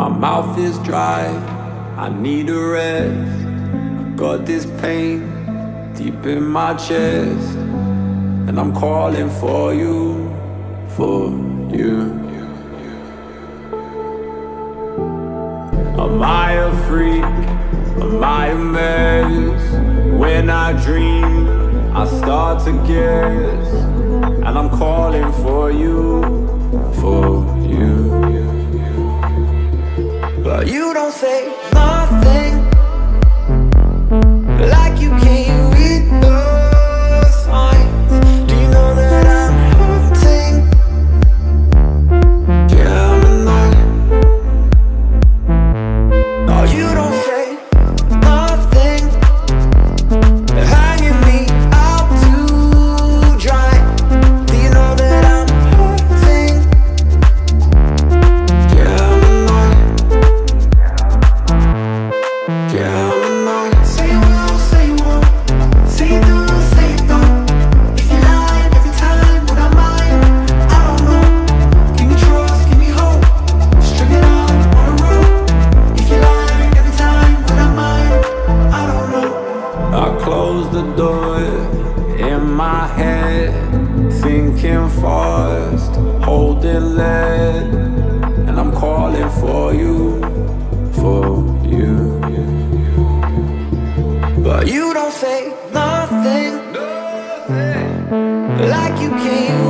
My mouth is dry, I need a rest. I got this pain deep in my chest, and I'm calling for you, for you. Am I a freak? Am I a mess? When I dream, I start to guess and I'm calling for you, for you. But you don't say no in my head, thinking fast, holding lead, and I'm calling for you, for you. But you don't say nothing, nothing. like you can't.